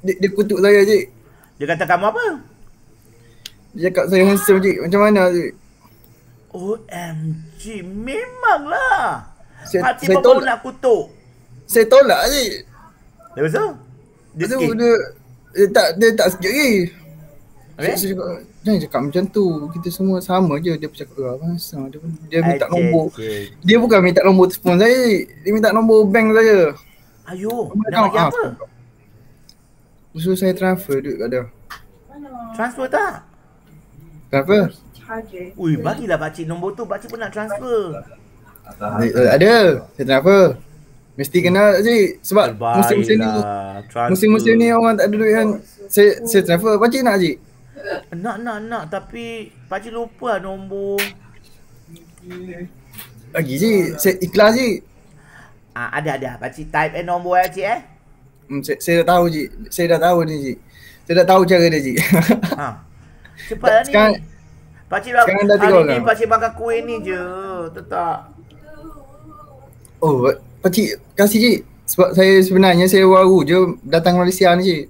dia, dia kutuk saya cik. Dia kata kamu apa? Dia cakap saya handsome cik. Macam mana cik? OMG, memanglah. Saya, Hati saya tolak. nak kutuk. Saya tolak cik. Lepas tu? Dia Lepas tu sikit. dia, dia tak dia tak sikit lagi. Habis? Saya, cakap, jangan cakap macam tu. Kita semua sama je. Dia bercakap, ah, bangsa. Dia, dia minta Acik, nombor. cik. Dia bukan minta nombor telefon saya. Dia minta nombor bank saya. Ayo, Nombor nak bagi Ah, apa? Suruh saya transfer duit kat dia. Transfer tak? Transfer? Ui, bagilah pakcik nombor tu. Pakcik pun nak transfer. Eh, eh, Ada. Saya transfer. Mesti kena cik. Sebab musim-musim ni musim-musim ni orang tak ada duit kan. Saya saya transfer. Pakcik nak cik? Nak, nak, nak. Tapi pakcik lupa lah nombor. Lagi cik. Saya ikhlas cik. Ah, ada, ada. Pakcik type eh nombor eh, cik eh. Hmm, saya, saya dah tahu cik. Saya dah tahu ni cik. Saya dah tahu cara dia cik. Ha. Cepatlah ni. Sekarang Pakcik dah, sekarang dah tiga hari ni orang. pakcik makan kuih ni je. Tetap. oh pakcik kasih cik. Sebab saya sebenarnya saya baru je datang Malaysia ni cik.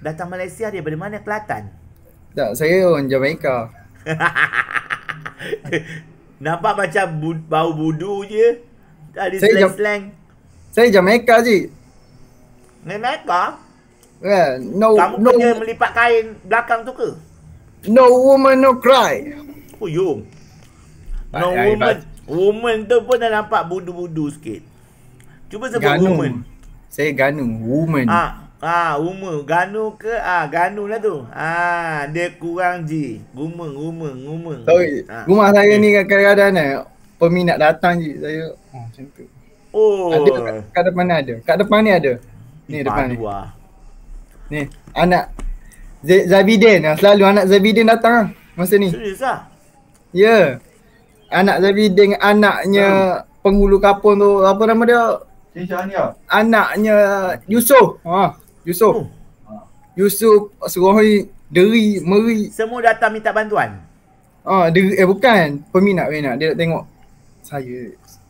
Datang Malaysia dia dari mana? Kelantan? Tak, saya orang Jamaica. Nampak macam bu- bau budu je. Ada slang-slang. Saya Jamaica cik. Mereka? Kan? No Kamu no kerja melipat kain belakang tu ke? no woman no cry. Oh, you. No Baik, woman. baik. Woman tu pun dah nampak budu-budu sikit. Cuba sebut Ganu. woman. Saya Ganu, woman. Ah, ah, woman. Ganu ke? Ah, ganu lah tu. Ah, dia kurang G. Woman, woman, woman. Sorry, Ah. rumah saya ni kadang-kadang ni peminat datang je saya. Oh, macam tu. Oh. Ada kat, kat depan ni ada. Kat depan ni ada. Ni Ih, depan ni. padu ah. Ni anak Z- Zabiden lah. Selalu anak Zabiden datang lah masa ni. Serius ah? Ya. Yeah. Anak Zabiden anaknya penghulu kapung tu apa nama dia? Anaknya Yusof. Ha, Yusof. Oh. Yusuf Surohi deri meri. Semua datang minta bantuan. Ah, deri eh bukan peminat peminat dia nak tengok saya.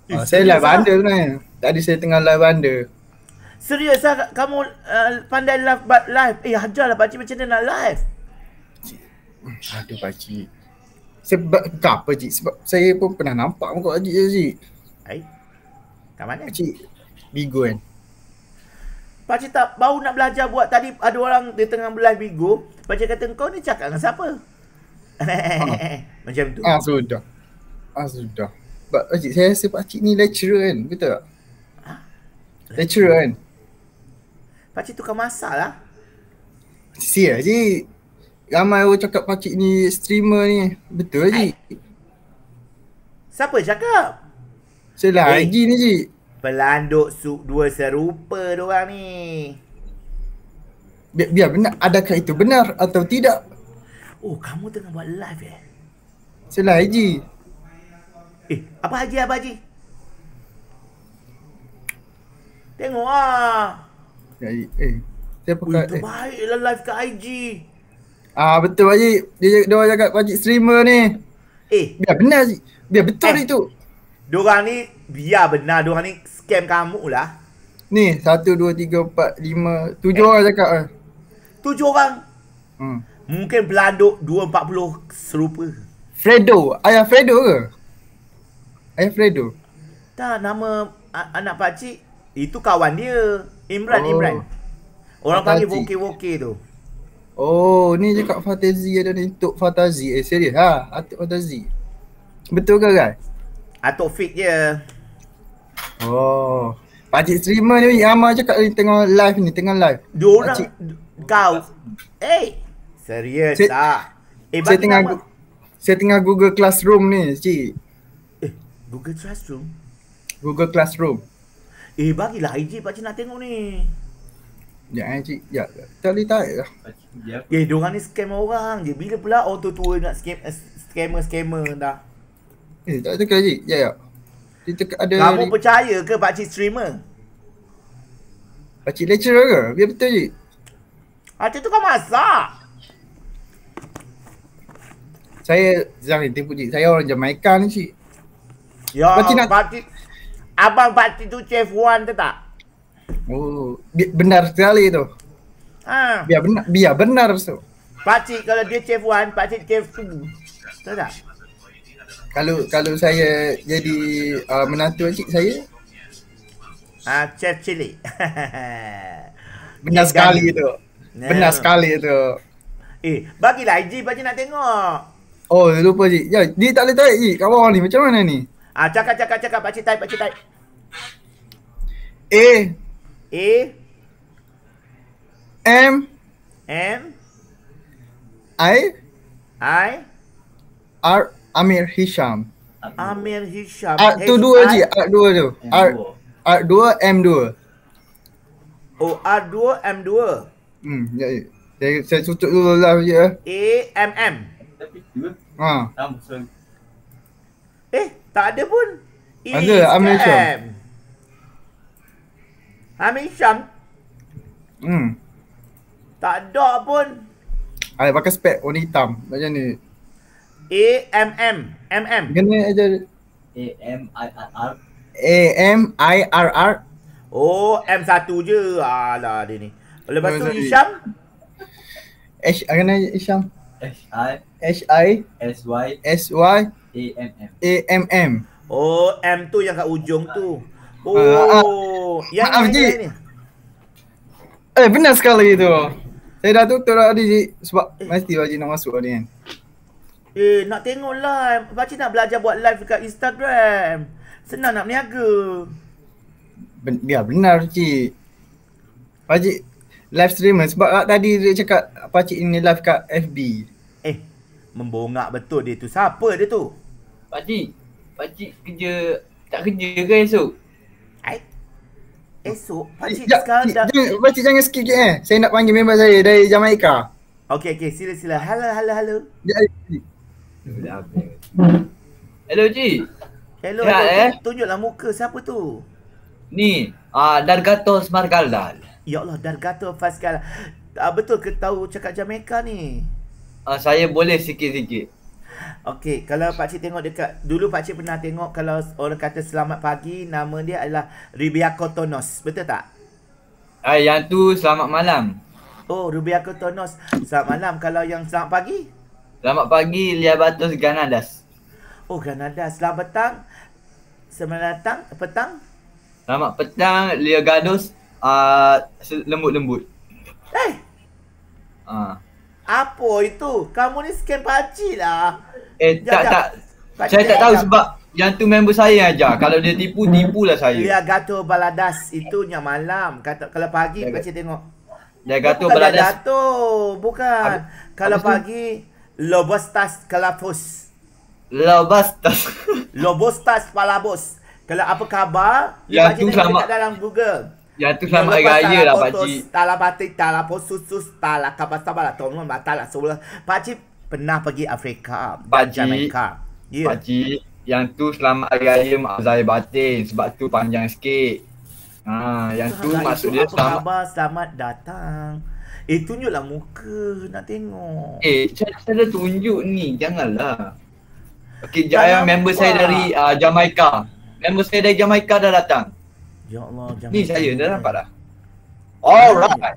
Eh, Ah, saya live ah? anda sebenarnya. Tadi saya tengah live anda. Serius ah kamu uh, pandai live but live. Eh ajarlah pakcik macam mana nak live. Aduh pakcik. Sebab tak apa cik sebab saya pun pernah nampak muka pakcik je cik. Ai. Kat mana? Pakcik bigo kan. Pakcik tak baru nak belajar buat tadi ada orang dia tengah live bigo. Pakcik kata kau ni cakap dengan siapa? Macam tu. Ah sudah. Ah sudah. Sebab pakcik saya rasa pakcik ni lecturer kan. Betul tak? Lecturer kan. Pakcik tukar masak lah. Sia cik. Ramai orang cakap pakcik ni streamer ni. Betul cik. Siapa cakap? Saya Eh. lagi ni cik. Pelanduk su dua serupa diorang ni. Biar, biar benar. Adakah itu benar atau tidak? Oh, kamu tengah buat live eh? Saya lagi. Eh, apa haji apa haji? Tengok ah. Ya, eh. Saya Ui, pakai eh. terbaiklah live kat IG. Ah betul pakcik. Dia dia orang cakap pakcik streamer ni. Eh, Biar benar cik. Biar betul Eh. itu. diorang ni biar benar diorang ni scam kamu lah. Ni satu dua tiga empat lima tujuh Eh. orang cakap ah. Tujuh orang. Hmm. Mungkin pelanduk 240 serupa. Fredo. Ayah Fredo ke? Ayah Fredo. Tak, nama anak pakcik itu kawan dia. Imran, Oh. Imran. Orang Pak panggil woke-woke tu. Oh, ni cakap Fantazi ada ni Tok Fantazi. Eh serius ha? Atuk Fantazi. Betul ke kan? Atok fake je. Oh. Pakcik streamer ni Yama cakap ni tengah live ni, tengah live. Diorang Pakcik. kau. Eh, serius Saya- tak? Eh, Saya tengah nama. saya tengah Google Classroom ni, cik. Eh, Google Classroom. Google Classroom. Eh, bagilah IG pakcik nak tengok ni. Ya, eh, cik. Ya, tak boleh tarik lah. Eh, diorang ni scam orang je. Bila pula auto tua nak scam eh, scammer-scammer dah. Eh, tak tekan cik. Ya, ya. Tekan ada Kamu percaya ke pakcik streamer? Pakcik lecturer ke? Biar betul cik. Pakcik tu kan masak. Saya jangan tipu cik. Saya orang Jamaica ni cik. Ya, Pakcik nak- pakcik. Abang pakcik tu chef Wan tu tak? Oh, benar sekali tu. Ha. Biar benar, biar benar so. Pakcik kalau dia chef one, pakcik chef two. Tahu tak? Kalau kalau saya jadi uh, menantu cik saya Ah, uh, chef cili. Benar sekali itu. Benar sekali itu. Eh, bagilah IG pakcik nak tengok. Oh, lupa cik. Ya, dia tak boleh tarik cik kat bawah ni. Macam mana ni? Ah, cakap cakap cakap pakcik type pakcik type. A A M M I I R Amir Hisham. Amir Hisham. R tu dua je, R dua tu. R R dua M dua. Oh, R dua M dua. Hmm, ya, ya. Saya, saya tutup dulu lah je. A M M. Ha. Eh, tak ada pun. Ada, Amir Hisham. Amir Hisham. Hmm. Tak ada pun. Ada pakai spek warna hitam macam ni. A M M M M. Kena aja. A M I R R. A M I R R. Oh, M satu je. Alah dia ni. Lepas tu Hisham. H kena Hisham. H I H I S Y S Y A M M. A M M. Oh, M tu yang kat ujung tu. Oh, uh, yang maaf, ni, yang ni. Eh, benar sekali tu. Saya dah tutup dah tadi sebab eh. mesti wajib nak masuk tadi kan. Eh, nak tengok live. Pakcik nak belajar buat live dekat Instagram. Senang nak berniaga. Ben, ya, benar cik. Pakcik live streamer sebab tadi dia cakap pakcik ini live kat FB. Eh, membongak betul dia tu. Siapa dia tu? Pakcik, pakcik kerja tak kerja ke esok? Ai. Esok pakcik ja, sekarang dah jangan, Pakcik jangan skip je eh. Saya nak panggil member saya dari Jamaica Okey okey sila sila. Halo halo halo Ya Hello Cik. Hello, ya, hello. Eh? tunjuklah muka siapa tu? Ni uh, Dargato Smargaldal Ya Allah Dargato Fascal uh, Betul ke tahu cakap Jamaica ni? Uh, Saya boleh sikit-sikit Okey, kalau pak cik tengok dekat dulu pak cik pernah tengok kalau orang kata selamat pagi nama dia adalah Rubiaco Tonos. Betul tak? Ah yang tu selamat malam. Oh, Rubiaco Tonos. Selamat malam. Kalau yang selamat pagi? Selamat pagi Lia Batus Ganadas. Oh, Ganadas. Selamat petang. Selamat datang petang. Selamat petang Lia Gadus uh, lembut-lembut. Eh. Ah. Uh. Apa itu? Kamu ni scam pakcik lah. Eh, jap, tak, jap. tak. Pakcik saya tak tahu jap. sebab yang tu member saya aja. Kalau dia tipu, tipulah saya. Dia Gato Baladas. Itu yang malam. Kata, kalau pagi, dia pakcik tengok. Dia Gato Bukan Baladas. Gato. Bukan. Ab, kalau pagi, Lobostas Kalafus. Lobostas. Lobostas Palabos. Kalau apa khabar, yang tu sama. dalam Google. Ya tu selamat hari raya lah pakcik. Tala batik, tala posusus, tala kabasabala, tolong batala sebelah. Pakcik pernah pergi Afrika, pakcik. Yeah. Pakcik, yang tu selamat hari raya maaf saya batin sebab tu panjang sikit. Ha, yang tu Selamat maksud dia selamat. Khabar, selamat datang. Eh tunjuklah muka nak tengok. Eh saya, saya dah tunjuk ni, janganlah. Okey, jangan member saya dari uh, Jamaica. Member saya dari Jamaica dah datang. Ya Allah, jangan. Ni saya dah nampak dah. Alright.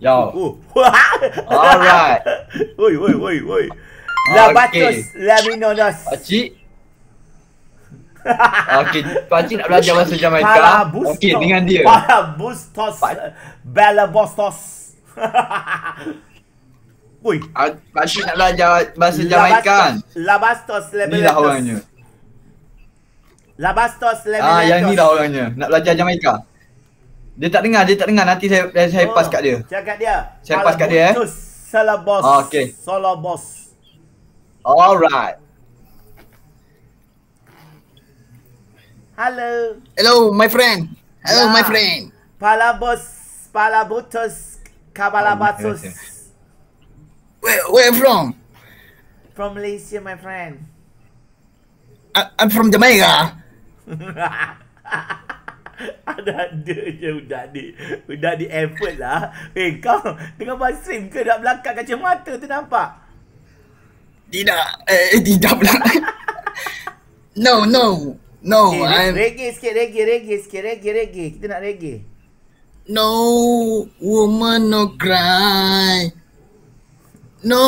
Yo. Oh. Alright. Woi, woi, woi, woi. La batos, la minonos. Pakcik. Okey, pakcik nak belajar bahasa Jamaika. Okey, dengan dia. Para bustos. Bella bostos. Woi. Pakcik nak belajar bahasa Jamaika kan? La bastos, la lah orangnya. Labastos Levilatos. Ah, yang ni lah orangnya. Nak belajar Jamaika. Dia tak dengar, dia tak dengar. Nanti saya saya oh, pass kat dia. Cakap dia. Saya pass kat dia eh. Salabos. Oh, okay. Salabos. Alright. Hello. Hello, my friend. Hello, yeah. my friend. Palabos, palabutos, kabalabatos. Oh, where, where from? From Malaysia, my friend. I, I'm from Jamaica. ada ada je budak ni. Budak ni effort lah. Eh kau Tengah basrim ke? Nak belakang kacamata tu nampak? Tidak. Eh tidak pula. No no. No eh, I'm... Reggae sikit reggae reggae sikit reggae reggae. Kita nak reggae. No woman no cry. No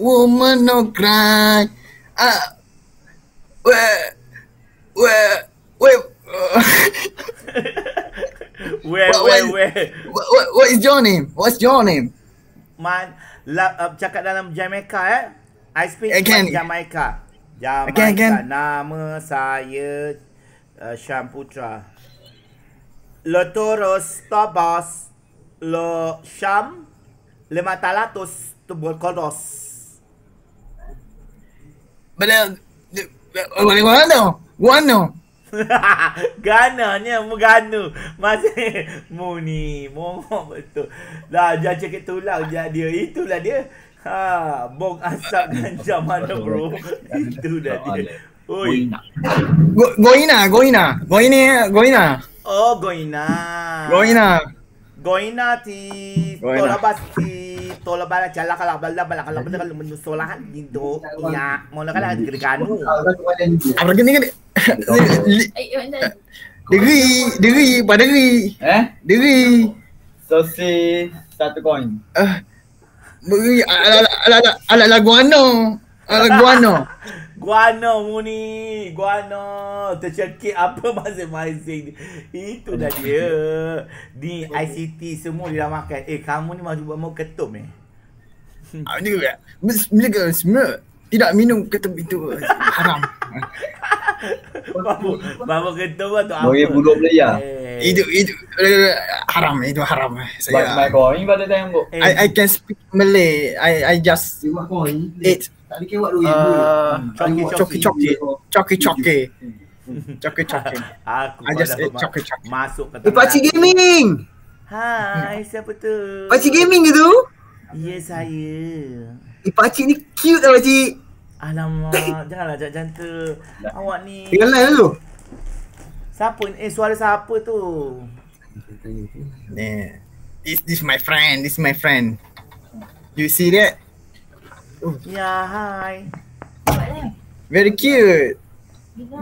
woman no cry. Ah, where, where? Where, What- where, what- where? what, what, what is your name? What's your name? Man, la, uh, cakap dalam Jamaica eh. I speak Again. Jamaica. Jamaica. Again, again. Nama saya uh, Syam Putra. Lo toros tobos. Lo Syam. Lima talatus tubul kodos. But uh, guano, guano. Gananya Muganu Masih Mu ni Mongok betul. Dah jangan cakap tulang je dia Itulah dia. Ha, bong asap ganja mana bro? Itu dah dia. Oi. Go, goina, goina, goina, goina, Oh Goina. Goina. Goina ti. Tolabas ti Tolabas Jala kalau bala bala kalau bala kalau menusolahan gitu. Ya Mau nak kalah gerganu Apa gini gini? Deri, deri, pada deri, Eh? deri. Sosis satu koin. Ah, beri ala ala ala guano, ala guano. Guano mu ni Guano Tercekik apa masing-masing Itu dah dia Ni ICT semua dia dah makan Eh kamu ni mau cuba mau ketum eh Ah, ni juga. Bila semua tidak minum ketum itu haram. Babu Babu ketum lah tu apa Bagi buluk belia. eh, Itu itu eh, haram itu haram. Saya my koin pada tembok. eh, I I can speak Malay. I I just eat uh, Coki-coki. choki choki, choki choki, choki choki. Aku I just ma- choki-choki. Masuk ke Eh, Pakcik. Gaming! Hai siapa tu Pakcik Gaming ke tu? Ya saya Eh, pakcik ni cute lah pakcik. Alamak Janganlah jangan tu Awak ni Tengah live dulu. Siapa ni? Eh suara siapa tu? Yeah. This this my friend. This my friend. You see that? Ya hai Very cute.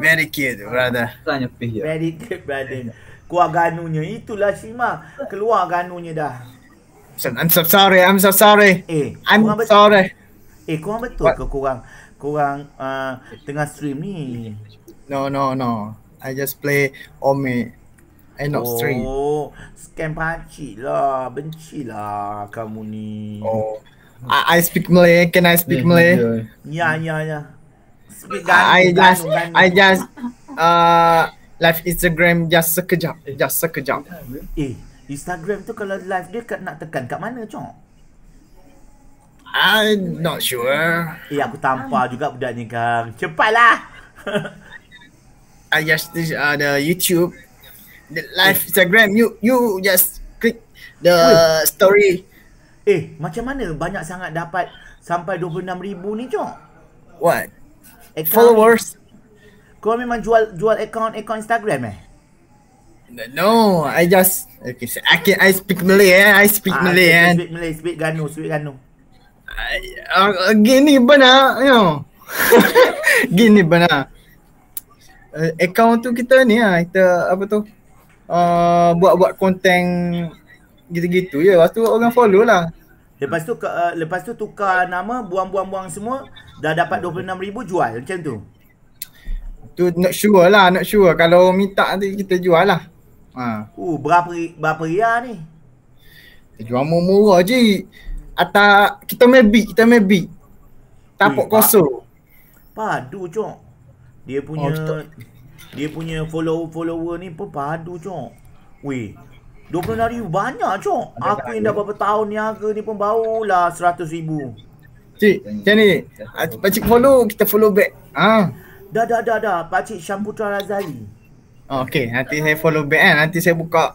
Very cute, brother. Tanya pih dia. Very good brother Keluar ganunya Itulah Shima Keluar ganunya dah I'm so sorry. I'm so sorry. Eh I'm betul, sorry. Eh korang betul What? ke korang Korang uh, Tengah stream ni No, no, no. I just play Ome. I not stream. Oh Scam pakcik lah Benci lah Kamu ni Oh. I, I speak Malay. Can I speak Malay? Ya ya ya Speak I, I ganu, just, ganu, ganu. I just, uh, live Instagram just sekejap, just sekejap. Eh Instagram tu kalau live dia kat, nak tekan kat mana cok? I'm not sure. Eh aku tampar juga budak ni kang Cepatlah I just this uh, the YouTube, the live Instagram. You you just click the story. Eh macam mana banyak sangat dapat Sampai 26,000 ni cok? What Account followers? Kau memang jual jual account-account Instagram eh? No, I just okay. So I can I speak Malay. Eh? I speak Malay. okay, Eh? Speak Malay, speak Ganu, speak Ganu uh, gini benar, you know. gini benar. Uh, account tu kita ni lah, kita apa tu? Uh, buat-buat konten gitu-gitu je. Lepas tu orang follow lah. Lepas tu uh, lepas tu tukar nama buang-buang-buang semua dah dapat 26,000 jual macam tu. Tu not sure lah, not sure. Kalau minta nanti kita jual lah. Ha. Uh berapa berapa ria ni? Jual murah-murah je. Atau kita maybe, kita maybe. Tapok Ui, kosong. Padu cok. Dia punya Oh, kita- dia punya follow-follower ni pun padu cok. Weh. 26,000 banyak cok. Aku yang dah berapa tahun niaga ni pun barulah 100,000. Cik, macam ni. Ah, Pakcik follow, kita follow back. Ha. Dah dah dah dah. Pakcik Syamputra Razali. Oh, okay, nanti saya follow back kan. Nanti saya buka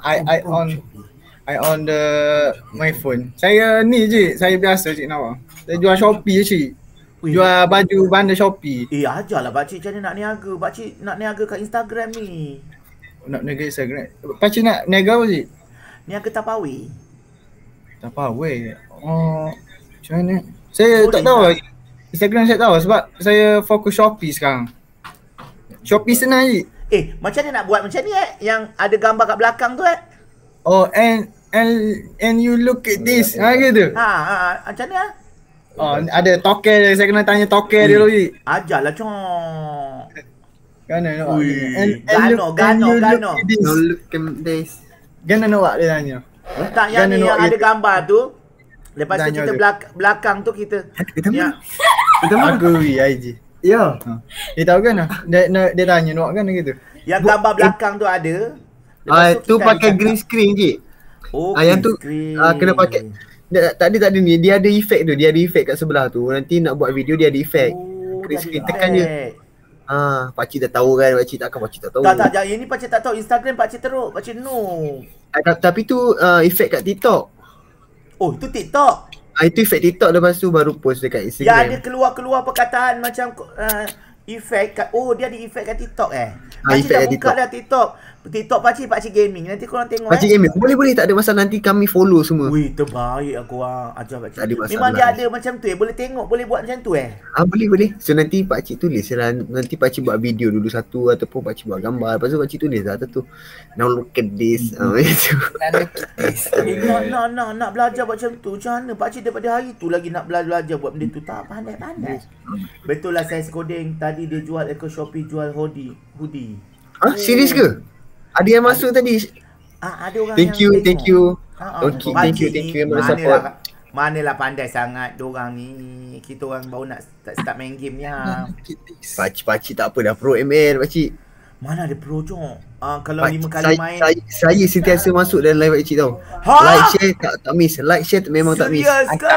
I I on I on the my phone. Saya ni je, saya biasa cik Nawang. Saya jual Shopee je cik. Jual baju bandar Shopee. Eh ajarlah pakcik macam mana nak niaga. Pakcik nak niaga kat Instagram ni. Nak niaga Instagram. Pakcik nak niaga apa cik? Niaga tapawi. Tak apa weh. Oh, macam mana? Saya Boleh tak tahu. tak? Instagram saya tahu sebab saya fokus Shopee sekarang. Shopee senang je. Eh macam mana nak buat macam ni eh? Yang ada gambar kat belakang tu eh? Oh and and and you look at this. Ha gitu. Ha, ha, ha macam ni ah. Oh ada token dia. Saya kena tanya token dia dulu. Ji. Ajarlah cok. Kan nak Ui, and, Gano, look- Gano, you look Gano. at this. No look at this. Gana nak dia tanya. Tak yang ni yang ada gambar tu. Lepas tu kita belak belakang tu kita Kita ya. Kita mana? Aku IG. Ya. Dia tahu kan? Dia, dia, tanya nak kan gitu. Yang gambar belakang tu ada. Lepas Ah, tu pakai green screen je. Oh, Ah, yang tu, ah, kena pakai- Dia, tadi tak ada ni, dia ada efek tu. Dia ada efek kat sebelah tu. Nanti nak buat video dia ada efek. Oh, screen, ada tekan je. Ah, pakcik dah tahu kan, pakcik takkan pakcik tak tahu. Tak tak jangan ini pakcik tak tahu Instagram pakcik teruk, pakcik no. Ah, ta- tapi tu uh, efek kat TikTok. Oh, itu TikTok. Ah, itu efek TikTok lepas tu baru post dekat Yang ada Instagram. keluar-keluar perkataan macam uh, efek kat oh dia ada efek kat TikTok eh. Ah, Pakcik efek dah buka TikTok. dah TikTok. TikTok pakcik pakcik gaming. Nanti korang tengok Pakcik eh. gaming. Boleh boleh tak ada masalah nanti kami follow semua. Wih, terbaik aku orang. Ajar pakcik. Tak ada masalah. Memang dia ada macam tu eh. Boleh tengok, boleh buat macam tu eh. Ah boleh boleh. So nanti pakcik tulis lah. Nanti pakcik buat video dulu satu ataupun pakcik buat gambar. Lepas tu pakcik tulis lah tu. Now look at this. Ah macam tu. Eh, nak, nak, nak, nak belajar buat macam tu. Macam mana? Pakcik daripada hari tu lagi nak belajar, belajar buat benda tu. Tak pandai-pandai. Betul lah saya coding. Tadi dia jual Eco Shopee jual hoodie. hoodie. Ah serius ke? Ada yang masuk tadi. Ah, ada orang Thank yang you, thank you. Ah, ah. Okay, thank you, thank you yang manalah- support. Manalah pandai sangat dorang ni. Kita orang baru nak start, start main game ni. Ha. Pakcik-pakcik tak apa dah pro ML pakcik. Mana ada pro Jom? Ah, kalau Pakcik, lima kali saya, main. saya, saya sentiasa masuk dalam live pakcik tau. Ha? Like share tak, tak miss. Like share memang tak miss. Serius ke?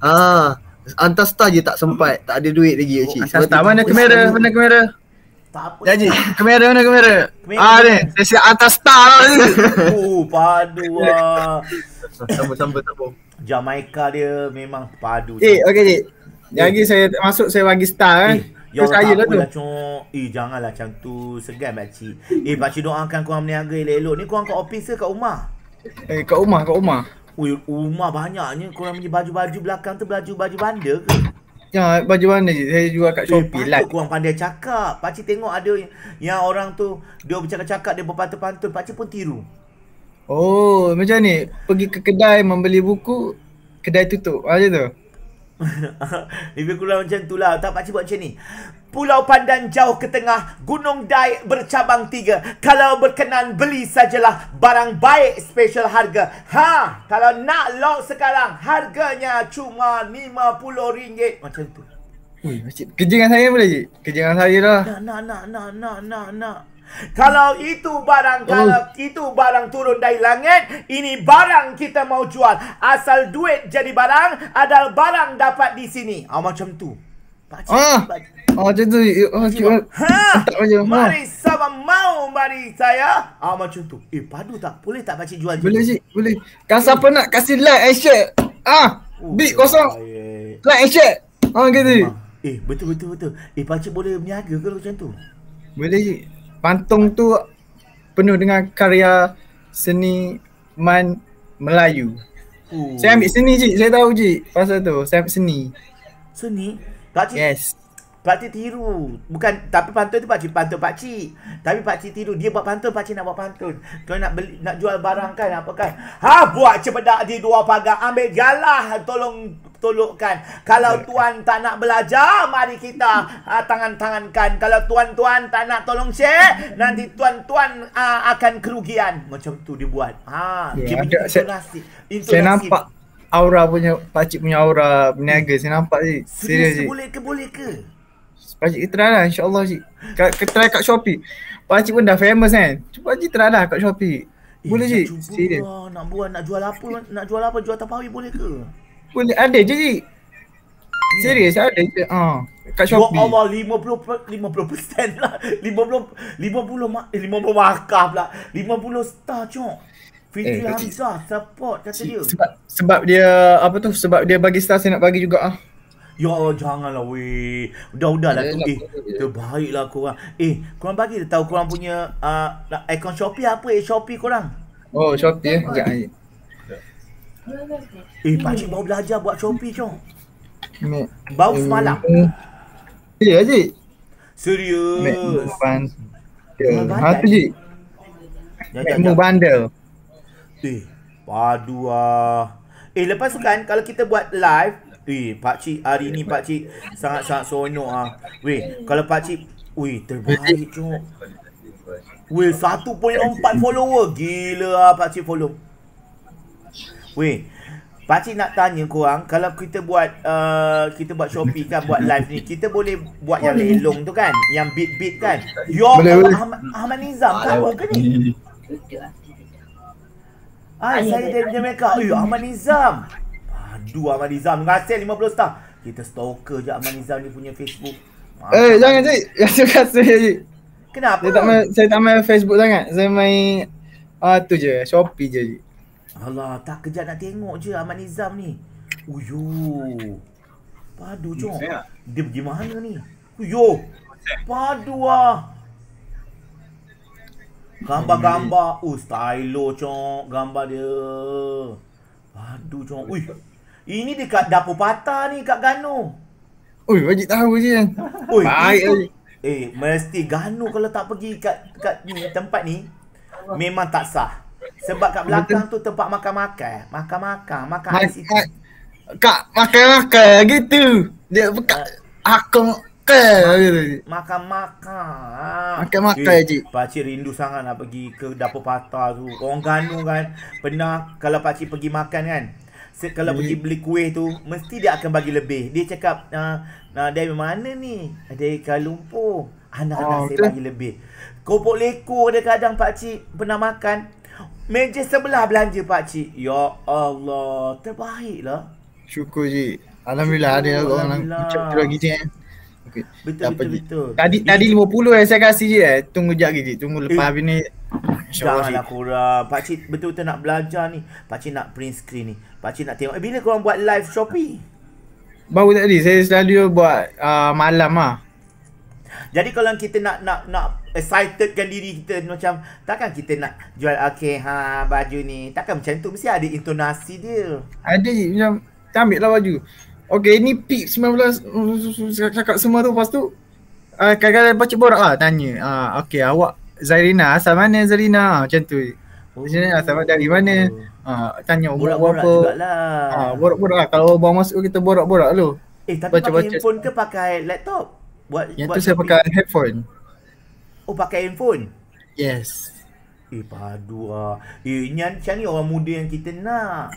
Ah, hantar star je tak sempat. Tak ada duit lagi pakcik. Atas tak mana kamera? Mana kamera? Tak apa. Jaji, kamera mana kamera? Kamera. Ah ni, siap atas star tau ni. Oh, padu ah. Sambung sambung. Jamaica dia memang padu. Eh, okey Cik. Lagi saya masuk saya bagi star eh. Ya Terus Allah saya tak lah tu. apalah cok. Eh janganlah macam tu. Segan pakcik. Eh pakcik doakan korang berniaga elok-elok. Ni korang kat office ke kat rumah? Eh, kat rumah, kat rumah. Ui, rumah banyaknya. Korang punya baju-baju belakang tu baju-baju bandar ke? Ya, baju mana je? Saya jual kat Shopee eh, lah. patut korang pandai cakap. Pakcik tengok ada yang, yang orang tu dia bercakap-cakap dia berpantun-pantun. Pakcik pun tiru. Oh, macam ni. Pergi ke kedai membeli buku, kedai tutup. Macam tu. Lebih kurang macam tu lah. Tak pakcik buat macam ni. Pulau Pandan jauh ke tengah, Gunung Dai bercabang tiga. Kalau berkenan beli sajalah barang baik special harga. Ha, kalau nak lock sekarang harganya cuma RM50. Macam tu. Ui, kerja dengan saya boleh? Kerja dengan saya lah. Nak, nak, nak, nak, nak, nak. Kalau itu barang, kalau itu barang turun dari langit, ini barang kita mau jual. Asal duit jadi barang, ada barang dapat di sini. Ah macam tu. Pakcik, Ah. Oh, macam tu. Oh, cik. Ha, macam ha. mari sama mau mari saya. Ah macam tu. Eh padu tak? Boleh tak pakcik jual Boleh cik, boleh. Kalau siapa nak kasih like and share. Ah, bit kosong. Baik. Like and share. Ah, gitu. Ah, Eh betul betul betul. Eh pakcik boleh berniaga ke macam tu? Boleh cik. Pantung tu penuh dengan karya seniman Melayu. Oh. Saya ambil seni cik, saya tahu cik pasal tu. Saya ambil seni. Seni. Pakcik Yes. Pakcik tiru. Bukan tapi pantun tu pakcik pantun pakcik. Tapi pakcik tiru. Dia buat pantun, pakcik nak buat pantun. Kalau nak beli nak jual barang kan apa kan. Ha buat cepedak di dua pagar. Ambil galah tolong tolokkan. Kalau tuan tak nak belajar, mari kita ha, tangan-tangankan. Kalau tuan-tuan tak nak tolong share, nanti tuan-tuan ha, akan kerugian. Macam tu dia buat. Ha, Ya, dia ada- saya- intonasi. Intonasi. Saya nampak aura punya, pakcik punya aura berniaga. Saya nampak cik. Serius boleh ke boleh ke? Pakcik kita try lah insyaAllah cik. Kat, kita try kat Shopee. Pakcik pun dah famous kan. Cuba cik try lah kat Shopee. Boleh Eh, cik? nak cuba Serius. lah, Nak buat, nak jual apa, nak jual apa, jual tapawi boleh ke? Boleh, ada je cik. Serius, ada je. Ah, kat Ya Shopee. Allah, 50 per, 50 persen lah. 50, 50, ma- eh, 50 markah pula. 50 star, cok. Fitri Eh. Hamzah, support kata dia. Sebab sebab dia apa tu? Sebab dia bagi star saya nak bagi juga ah. Ya janganlah weh. Dah-dah lah Eh, tu. Eh, terbaiklah korang. Eh, korang bagi tahu korang punya uh, akaun Shopee apa eh Shopee korang? Oh, Shopee eh. Sekejap cik. Eh, pakcik baru belajar buat Shopee. Mac. Baru semalam. Ya cik. Serius. Bundle. Jual Ha tu cik. Jap. Bundle. Eh, padu ah. Eh, lepas tu kan kalau kita buat live, eh pak cik hari ni pak cik sangat-sangat seronok ah. Weh, kalau pak cik, weh terbaik cok. Weh, 1.4 follower. Gila ah pak cik follow. Weh, Pak Cik nak tanya korang Kalau kita buat uh, Kita buat Shopee kan Buat live ni Kita boleh buat yang lelong tu kan Yang beat-beat kan Ya Allah boleh. Ahmad, Ahmad Nizam Kamu ke ni? Ah, saya dari Jamaica. Eh, Ahmad Nizam. Aduh, Ahmad Nizam. Terima kasih 50 star. Kita stalker je Ahmad Nizam ni punya Facebook. Eh jangan cik. Terima kasih cik. Kenapa? Saya tak main saya tak main Facebook sangat. Saya main ah tu je, Shopee je cik. Alah, tak kejap nak tengok je Ahmad Nizam ni. Uyo. Padu cok. Dia pergi mana ni? Uyo. Padu ah. Gambar-gambar. Oh, stylo cok. Gambar dia. Padu cok. Ui. Ini dekat dapur patah ni kat Gano. Ui, wajib tahu je. Ui, Baik itu. Eh, mesti Gano kalau tak pergi kat kat ni tempat ni memang tak sah. Sebab kat belakang tu tempat makan-makan. Makan-makan, makan nasi. Makan Kak makan-makan gitu. Dia buka aku makan gitu. Makan-makan. Makan-makan, eh, cik. Pakcik rindu sangat nak pergi ke dapur patah tu. Orang Gano kan pernah kalau pakcik pergi makan kan. Kalau pergi beli kuih tu mesti dia akan bagi lebih. Dia cakap nah, nah dari mana ni? Dari Kuala Lumpur. Anak-anak Oh, saya betul. bagi lebih. Kopok leko ada kadang pakcik pernah makan. Meja sebelah belanja pakcik. Ya Allah, terbaik lah. Syukur cik. Alhamdulillah ada orang Alhamdulillah. ucap tu lagi cik. Okey. Betul betul Cik. betul. Tadi tadi 50 eh saya kasih je eh. Tunggu jap lagi cik. Tunggu lepas Eh. habis ni. Janganlah cik. korang. Pakcik betul-betul nak belajar ni. Pakcik nak print screen ni. Pakcik nak tengok. Eh, bila korang buat live Shopee? Baru tadi saya selalu buat uh, malam ah. Jadi kalau kita nak nak nak excitedkan diri kita macam takkan kita nak jual okey ha baju ni. Takkan macam tu mesti ada intonasi dia. Ada je macam ambil lah baju. Okay ni peak 19 cakap semua tu lepas tu uh, kadang-kadang baca borak lah tanya. Uh, okay awak Zairina asal mana Zairina? Ah, Macam tu. Zairina asal dari mana? Uh, tanya umur Borak-borak berapa. jugalah. Ah, borak-borak lah. Kalau bawa masuk kita borak-borak dulu. eh tapi baca-baca. pakai handphone ke pakai laptop? Buat Yang buat tu saya pakai headphone. Oh pakai handphone. Yes. Eh padu ah. Eh ni macam ni orang muda yang kita nak.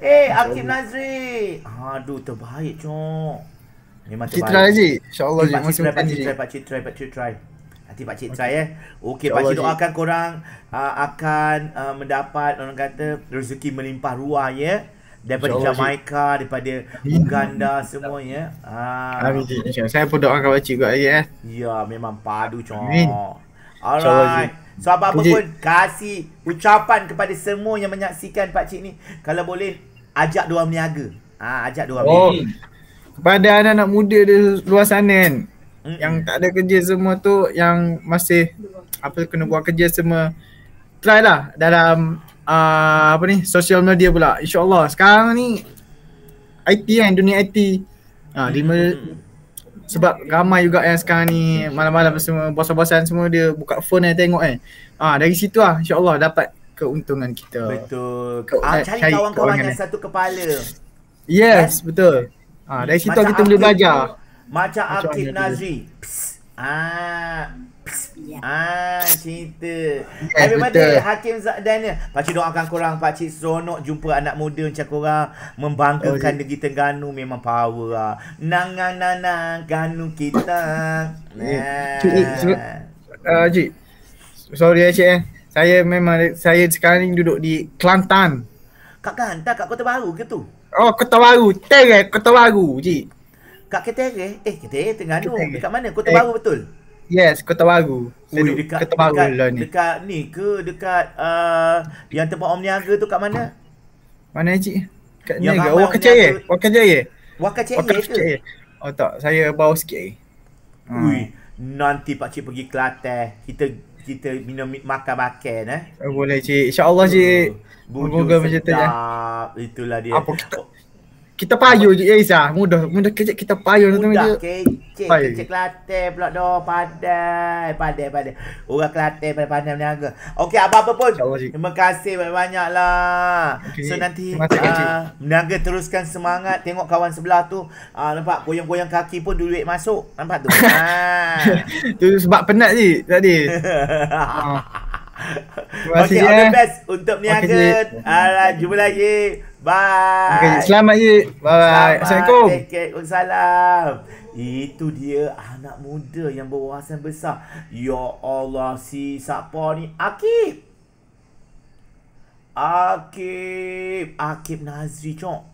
Eh Akif Nazri. Aduh terbaik cok. Memang Kita terbaik. try je. InsyaAllah je. pakcik try, pakcik try, pakcik try, pakcik try. Nanti pakcik try eh. Okey, pakcik Cik. doakan korang uh, akan uh, mendapat orang kata rezeki melimpah ruah ya. Daripada InsyaAllah, Cik. Jamaica, daripada Uganda semua ya. Ah. Amin cik. Saya pun doakan pakcik juga lagi eh. Ya, memang padu cok. Amin. Alright. So apa-apa Cik. pun kasih ucapan kepada semua yang menyaksikan pakcik ni. Kalau boleh ajak dua berniaga. Ah, ajak dua Oh. berniaga. Kepada anak-anak muda di luar sana kan. Mm-mm. Yang tak ada kerja semua tu yang masih apa kena buat kerja semua try lah dalam uh, apa ni social media pula insyaallah sekarang ni IT kan dunia IT ha, lima Mm-mm. Sebab ramai juga yang sekarang ni malam-malam semua bosan-bosan semua dia buka phone dan tengok kan ah dari situ lah insyaallah dapat keuntungan kita Betul. Ah, eh, cari cari kawan-kawan kawan yang satu kepala. yes betul ah dari situ kita boleh belajar Macam Macam Akif? Nazri. Ah. Psst. Ah, cerita. Yes, Happy birthday betul. Hakim Zakdan ni. Pakcik doakan korang, Pakcik seronok jumpa anak muda macam korang. Membanggakan Oh, negeri Terengganu memang power lah. Nangang nanang Ganu kita. Eh, cik, eh, sebab- uh, Cik sorry ya Cik eh saya memang saya sekarang ni duduk di Kelantan Kat Kelantan, kat Kota Baru ke tu? oh Kota Baru Terek Kota Baru Cik Kat Ketere? Eh, Ketere Terengganu. Dekat mana? Kota Eh, Baru betul? Yes Kota Baru saya Ui, duduk dekat, Kota Baru dekat, lah ni dekat ni ke dekat uh, yang tempat Om Niaga tu kat mana? mana Cik kat Yang ke ramai Wakajaya orang niaga. Wakajaya Wakacaya ke? Wakajaya oh tak saya bawa sikit lagi Hmm. Ui, nanti pak cik pergi Kelantan. Kita kita minum makan-makan eh. Oh, boleh Cik InsyaAllah Cik Bujuk Moga macam tu ya. Itulah dia. Apa kita kita payung je Aisyah. Mudah mudah kecek kita payung tu dia. kecil, Baik. kecil Kelantan pula doh pandai, pandai pandai. Orang Kelantan pandai pandai berniaga. Okey, apa-apa pun. Terima kasih banyak-banyak lah. Okey, So nanti kasih, Cik. uh, berniaga teruskan semangat. Tengok kawan sebelah tu. Uh, nampak goyang-goyang kaki pun duit masuk. Nampak tu. ha. tu sebab penat je tadi. Ah. Terima kasih Okay, all ya. the best untuk berniaga. Cik. Alright, jumpa lagi. Bye. Okay, selamat je. Bye. Assalamualaikum. Waalaikumsalam. Itu dia anak muda yang berwawasan besar. Ya Allah, si siapa ni? Akib. Akib. Akib Nazri, cok.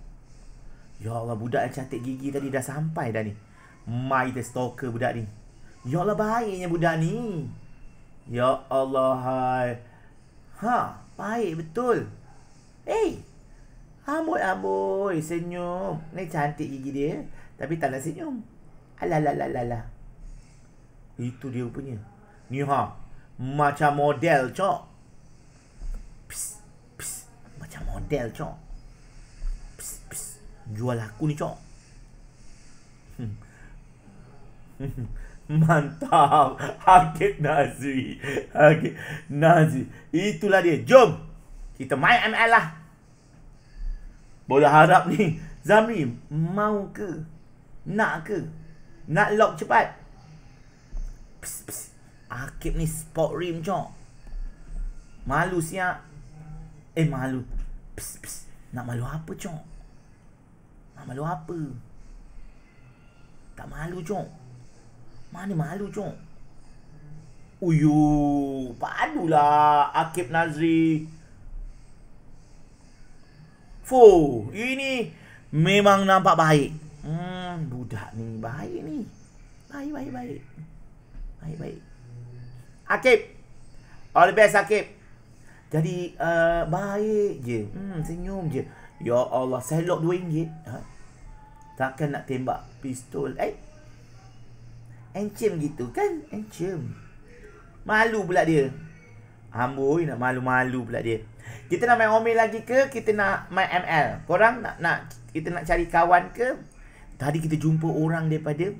Ya Allah, budak yang cantik gigi tadi dah sampai dah ni. Mai kita stalker budak ni. Ya Allah, baiknya budak ni. Ya Allah, hai. Ha, baik betul. Eh, amboi amboi senyum. Ni cantik gigi dia, tapi tak nak senyum. Alalalalalala. Itu dia punya. Ni ha, macam model, cok. Psst, psst. Macam model, cok. Psst, psst. Jual aku ni, cok. Hmm. Mantap. Hakib Nazri. Hakib Nazri. Itulah dia. Jom. Kita main ML lah. Boleh harap ni. Zamri, mau ke? Nak ke? Nak lock cepat? Psst, psst. Akib ni sport rim, cok. Malu siap. Eh, malu. Psst, psst. Nak malu apa, cok? Nak malu apa? Tak malu, cok. Mana malu, cok? Uyu, padulah Akib Nazri. Fuh, ini memang nampak baik. Hmm, budak ni baik ni. Baik, baik, baik. Baik, baik. Akib. All the best, Akib. Jadi, uh, baik je. Hmm, senyum je. Ya Allah, saya lock RM2. Ha? Takkan nak tembak pistol. Eh? Encim gitu kan? Encim. Malu pula dia. Amboi nak malu-malu pula dia. Kita nak main Omel lagi ke? Kita nak main ML? Korang nak nak kita nak cari kawan ke? Tadi kita jumpa orang daripada